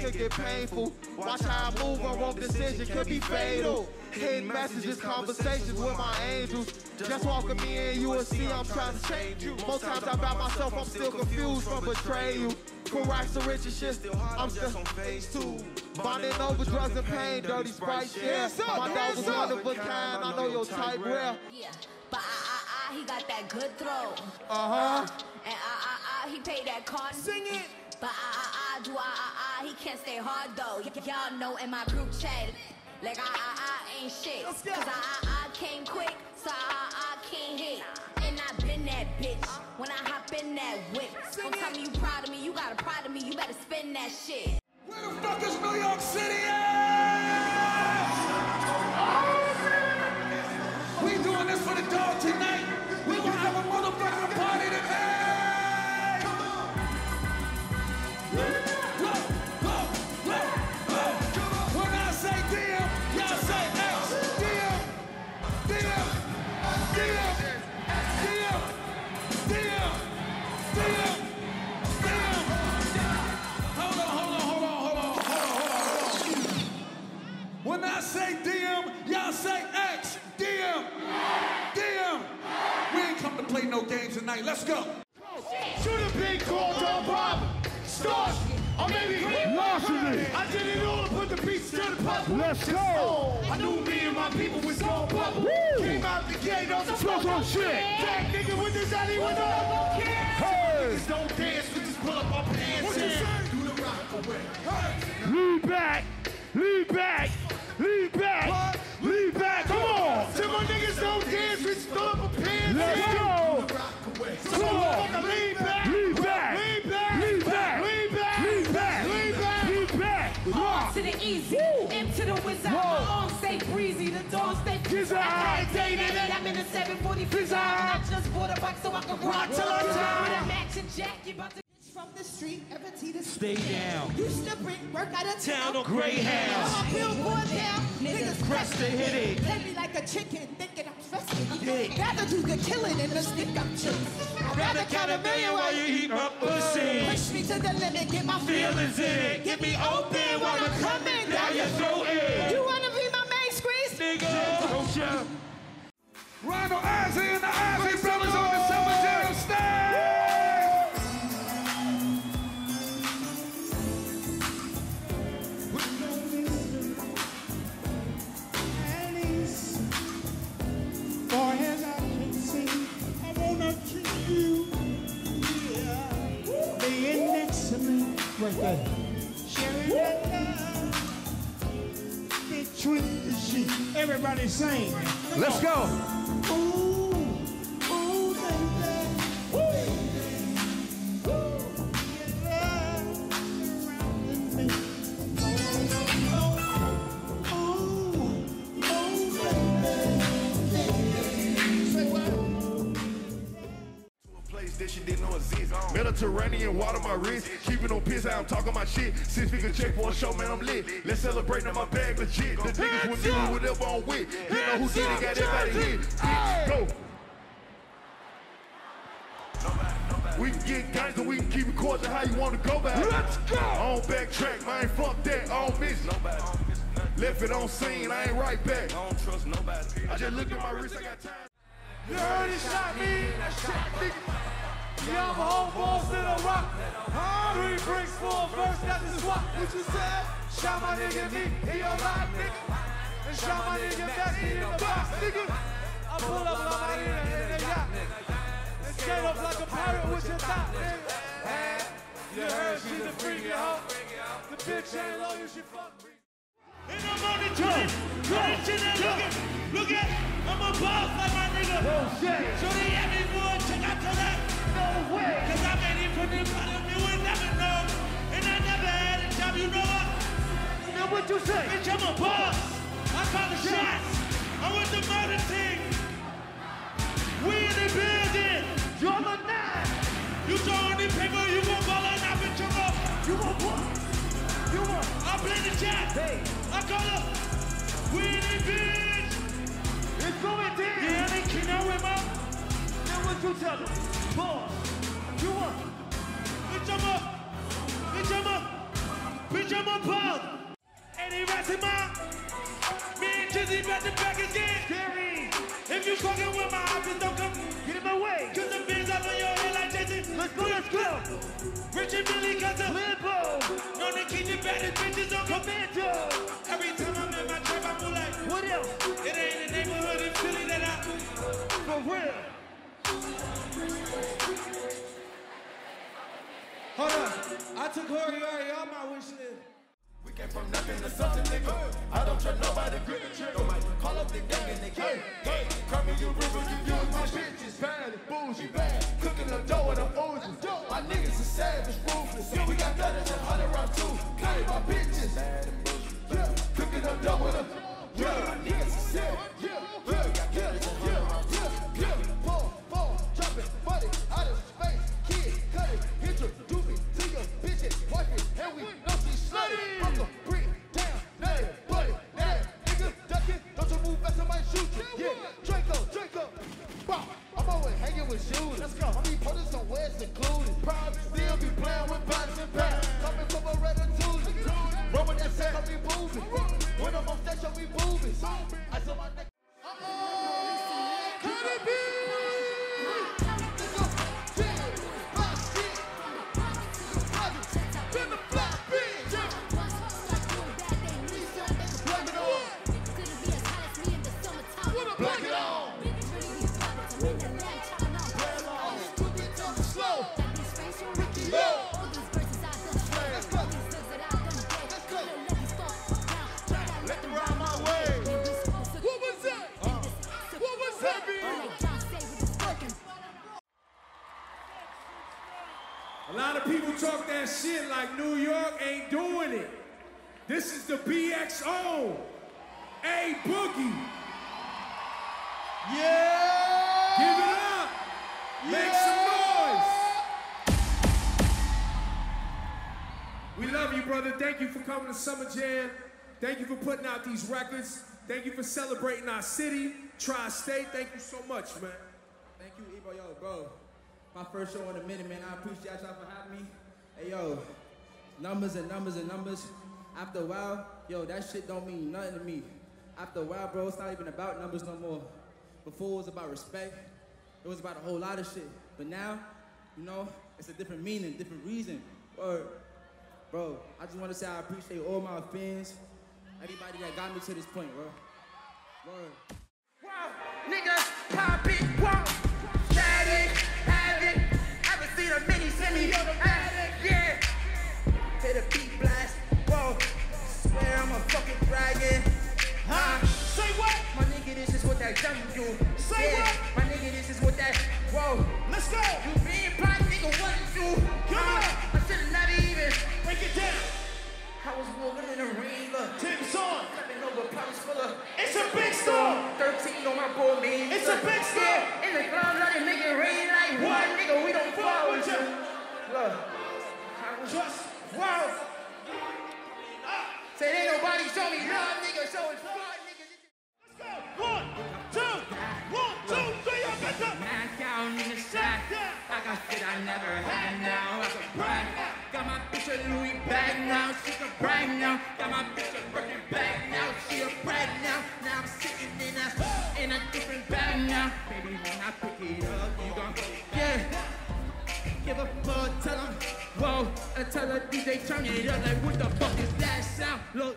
overthinking could get painful. Watch how I move, a wrong decision could be fatal. Hidden messages, conversations with my angels. Just walking me and you will see I'm trying to change you. Most times I doubt myself, I'm still confused from betrayal. For racks to riches shit, I'm still on phase two. Bonding over drugs and pain, dirty sprite, yeah. My dog was one of a kind, I know your type rare. Yeah, but ah ah ah, he got that good throw. Uh huh. And ah ah ah, he paid that card. Sing it. But ah ah ah, do ah ah ah, he can't stay hard though. Y'all know in my group chat, like ah ah ah ain't shit. Cause ah ah ah came quick, so ah ah can't hit. And I been that bitch when I hop in that whip. Don't tell me you proud of me, you got a pride of me, you better spend that shit. Where the fuck is New York City at? We doing this for the dog tonight. We gonna have a motherfucking party tonight. When I say DM, y'all say X. DM, DM. We ain't come to play no games tonight. Let's go. Should have been called on Bob. Start. Or maybe larceny. I did it all to put the pieces to the puzzle. Let's go. I knew me and my people was gon' bubble. Came out the gate on some smoke on shit. That nigga with his daddy with no Hey. Niggas don't dance, we just pull up our pants and do the rock away. Hey. Lean back, lean back, lean back, lean back. Come on. Till my niggas don't dance, we just pull up our pants Let's go. Come on. Lean back, lean back, lean back, lean back, lean back, lean back, lean back, lean back. R to the easy, M to the wizard. My arms stay breezy, the dawn stay Gizzard. I ain't dating it. I'm in the 740 Gizzard. I just bought a bike so I can rock till I'm tired. With a matching jacket, about to from the street, the Stay down. Used to bring work out of Town town. on Greyhound. Now my billboard down. Niggas press to hit it. Play me like a chicken, thinking I'm festive. Yeah. Rather do the killing than the stick I'm chicken. I'd Rather count a million while you eat my pussy. Push me to the limit, get my Feelings in it. Get me open while you're coming down your throat. eh. You wanna be my main squeeze? Nigga, don't ya? Ronald Isley and the Isley right there. Sharing that love between the sheets. Everybody sing. Let's go. Mediterranean water my wrist, keeping on piss. I'm talking my shit. Six figure check for a show, man. I'm lit. Let's celebrate on my bag legit. The niggas with me, whatever I'm with. You know who did it? Got everybody hit. Bitch, go. We can get guns and we can keep it cordial how you want to go back. Let's go. I don't backtrack, man. Fuck that. I don't miss nobody. Left it on scene. I ain't right back. I don't trust nobody. I just look at my wrist. I got time. You heard he shot me, that shot nigga. I'm a whole balls to the rock. Three bricks for a verse, that's what. What you said? Shot my nigga me, he a rock nigga. And shot my nigga he in the box, nigga. I pull up my money in the yacht. And skate up like a pirate with your thought, nigga. And you heard she's a freaky hoe. The bitch ain't low, you should fuck me. In time, right to the look at, look at, I'm a boss like my nigga. Oh, shit. So they have me check jack. Hey. I call her. We in bitch. It's going down. Yeah, they can't with my. Now what you tell them? Boss. You want? Bitch, I'm up. Bitch, I'm a, bitch, I'm a punk. And he rats my, me and Jizzy back to back again. Gary, if you fucking with my options, don't come, get in my way. Cause the beans up on your head like Jay-Z. Let's go, let's go. Rich and Billy, cause the Limbo. Known to keep the baddest bitches I took Horiari on my wish list. We came from nothing to something, nigga. I don't trust nobody, grip the trigger. Might call up the gang and they kill. Hey, cry me you river, you use my bitches. Bad and bougie, bad. Moving. A lot of people talk that shit like New York ain't doing it. This is the BXO. A Boogie. Yeah! Give it up. Make some noise. We love you, brother. Thank you for coming to Summer Jam. Thank you for putting out these records. Thank you for celebrating our city, Tri-State. Thank you so much, man. Thank you, Ebro. Yo, bro. My first show in a minute, man. I appreciate y'all for having me. Hey, yo, numbers and numbers and numbers. After a while, yo, that shit don't mean nothing to me. After a while, bro, it's not even about numbers no more. Before it was about respect. It was about a whole lot of shit. But now, you know, it's a different meaning, different reason. Or, bro, I just want to say I appreciate all my fans, everybody that got me to this point, bro. Word. Walk, a mini semi? Hit a beat blast, whoa. Swear I'm a fucking dragon. Huh? Say what? My nigga, this is what that dumb do. Say yeah. what? I was Just wow. Say ain't nobody show me love, nigga. Show us fraud, nigga. Let's go! One, two, one, two, three, the... Man down in the sack. I got shit I never had now. I can brag. Got my bitch a Louis bag now. She can brag now. Got my bitch a Birkin bag now. She a brag now. Now I'm sitting in a in a different bag now. Baby, when I pick it up, you gon' yeah. Give a fuck, tell 'em, whoa, and tell her DJ turn it up like what the fuck is that sound? Look,